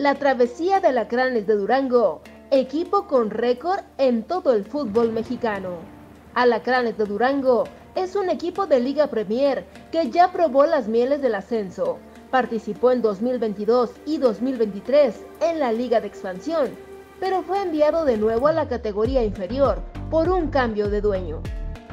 La travesía de Alacranes de Durango, equipo con récord en todo el fútbol mexicano. Alacranes de Durango es un equipo de Liga Premier que ya probó las mieles del ascenso. Participó en 2022 y 2023 en la Liga de Expansión, pero fue enviado de nuevo a la categoría inferior por un cambio de dueño,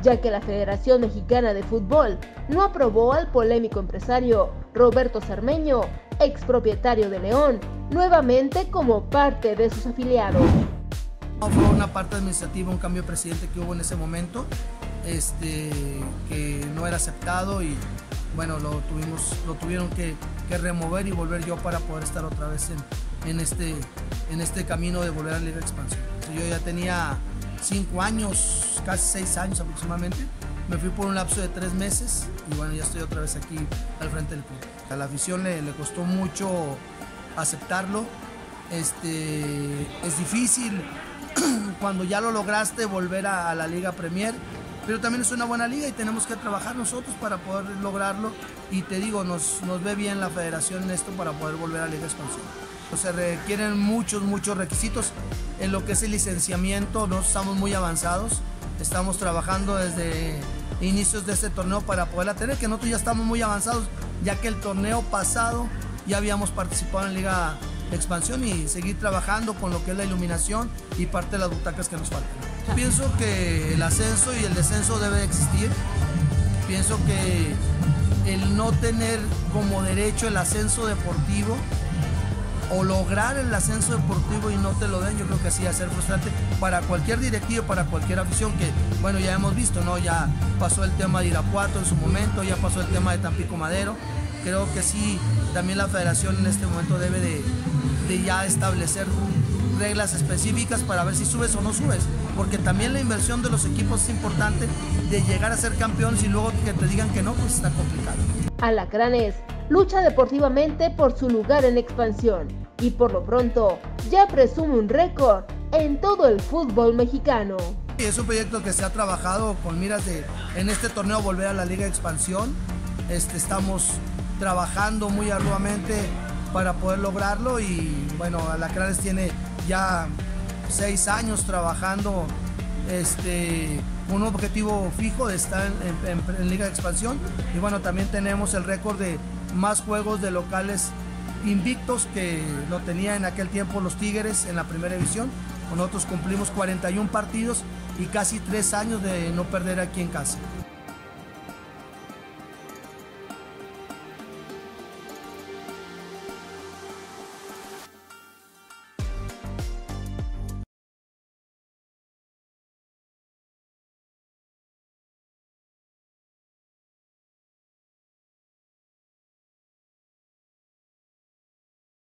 ya que la Federación Mexicana de Fútbol no aprobó al polémico empresario Roberto Cermeño, expropietario de León, nuevamente como parte de sus afiliados. Fue una parte administrativa, un cambio de presidente que hubo en ese momento, este, que no era aceptado y bueno, lo, tuvimos, lo tuvieron que, remover y volver yo para poder estar otra vez en, este, en este camino de volver a la Liga Expansión. Yo ya tenía cinco años, casi seis años aproximadamente. Me fui por un lapso de tres meses y bueno, ya estoy otra vez aquí al frente del club. A la afición le, le costó mucho aceptarlo. Este, es difícil cuando ya lo lograste volver a, la Liga Premier, pero también es una buena liga y tenemos que trabajar nosotros para poder lograrlo. Y te digo, nos, nos ve bien la federación en esto para poder volver a la Liga Expansión. se requieren muchos, muchos requisitos en lo que es el licenciamiento, no estamos muy avanzados. Estamos trabajando desde inicios de este torneo para poderla tener, que nosotros ya estamos muy avanzados, ya que el torneo pasado ya habíamos participado en Liga de Expansión y seguir trabajando con lo que es la iluminación y parte de las butacas que nos faltan. Pienso que el ascenso y el descenso debe existir. Pienso que el no tener como derecho el ascenso deportivo o lograr el ascenso deportivo y no te lo den, yo creo que sí va a ser frustrante para cualquier directivo, para cualquier afición que, bueno, ya hemos visto, ¿no? Ya pasó el tema de Irapuato en su momento, ya pasó el tema de Tampico Madero. Creo que sí, también la federación en este momento debe de, de ya establecer reglas específicas para ver si subes o no subes, porque también la inversión de los equipos es importante de llegar a ser campeones y luego que te digan que no, pues está complicado. Alacranes lucha deportivamente por su lugar en expansión y por lo pronto ya presume un récord en todo el fútbol mexicano. Es un proyecto que se ha trabajado con miras de en este torneo volver a la Liga de Expansión. Este, estamos trabajando muy arduamente para poder lograrlo y bueno, Alacranes tiene ya seis años trabajando este, un objetivo fijo de estar en, Liga de Expansión y bueno, también tenemos el récord de más juegos de locales invictos que lo tenía en aquel tiempo los Tigres en la primera división. Nosotros cumplimos 41 partidos y casi tres años de no perder aquí en casa.